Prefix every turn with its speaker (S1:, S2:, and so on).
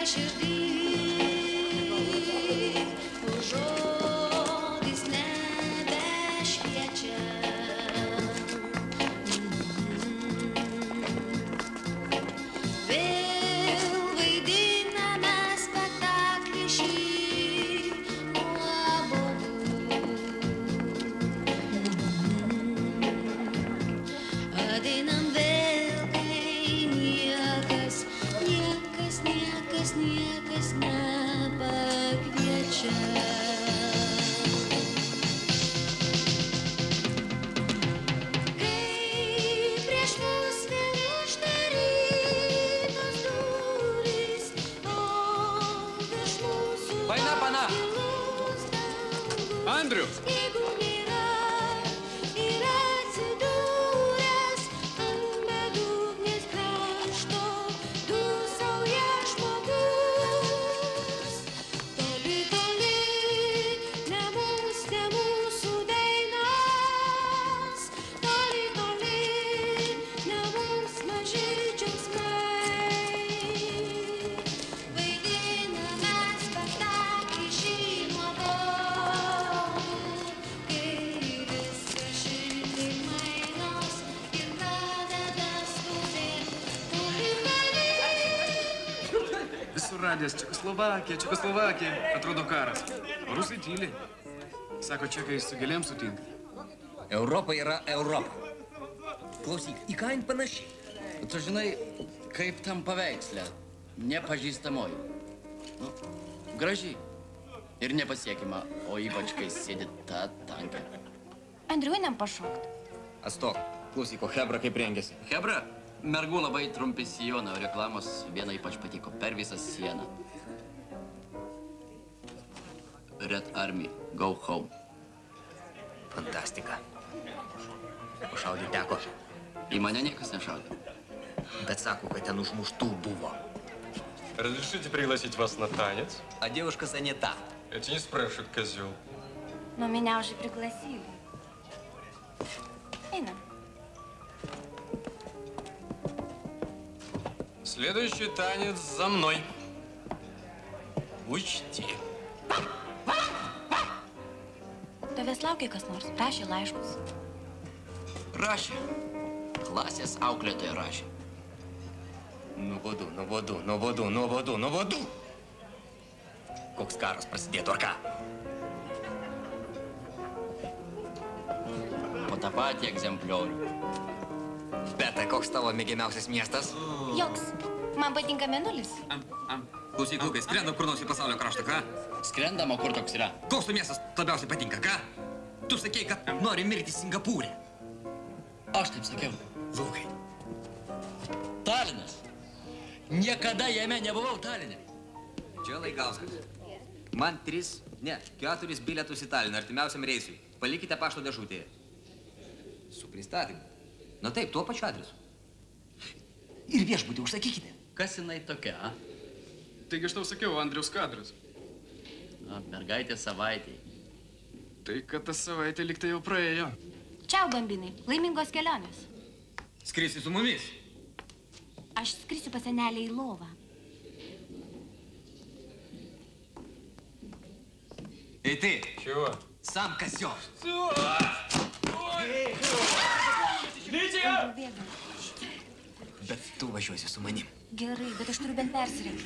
S1: I should be. Война пана!
S2: Андрю! Radijas Čekoslovakija, Čekoslovakija. Atrodo karas. O rusai tyli. Sako, čekai su gėlėm sutinka.
S3: Europa yra Europa. Klausyk, į ką jin panaši?
S4: Tu žinai, kaip tam paveikslė, nepažįstamoji. Nu, graži ir nepasiekima, o ypač kai sėdi ta tankė.
S5: Andriu, einam pašokt.
S3: Astok, klausyk, o Hebra kaip rengėsi?
S4: Hebra, mergų labai trumpi sijonai, o reklamos viena ypač patiko per visą sieną. Red Army, go home.
S3: Fantastika. Pašaudyti teko,
S4: Į mane niekas nešaudė.
S3: bet sako, kad ten užmuštų buvo.
S6: Разрешите пригласить вас на танец?
S3: А девушка занята.
S6: Я тебя не спрашиваю, козел.
S5: Но меня уже пригласили. Einam.
S6: Следующий танец за мной. Учти.
S5: Tavęs laukia kas nors, rašė laiškus.
S4: Rašė. Klasės auklėtoja rašė.
S3: Nuobodu, nuobodu, nuobodu, nuobodu, nuobodu. Koks karas prasidėtų, ar ką?
S4: Po tą patį egzempliorių.
S3: Koks tavo mėgiamiausias miestas?
S5: Joks. Man patinka menulis.
S3: Klausyk, Lukai, skrendam kur nors į pasaulio kraštą, ką?
S4: Skrendama, kur toks yra.
S3: Koks tu miestas labiausiai patinka, ką? Tu sakei, kad nori mirti Singapūrė.
S4: Aš taip sakiau.
S3: Lukai,
S4: Talinas. Niekada jame nebuvau Taline.
S3: čia Laigauskas. Man tris, ne, keturis bilietus į Taliną artimiausiam reisui. Palikite pašto dėžutėje. Su pristatymu. Na taip, tuo pačiu adresu Ir viešbutį užsakykite.
S4: Kas jinai tokia, a?
S2: Taigi aš tau sakiau, Andriaus kadras.
S4: Na, mergaitė savaitėj.
S2: Tai kad ta savaitė liktai jau praėjo.
S5: Čiau, bambinai. Laimingos kelionės.
S3: Skrisi su mumis.
S5: Aš skrisiu pas senelę į lovą.
S3: Ei ты,
S6: Чего?
S3: сам козел.
S5: Bėgam.
S3: Tu važiuosi su manim.
S5: Gerai, bet aš turiu bent persirengti.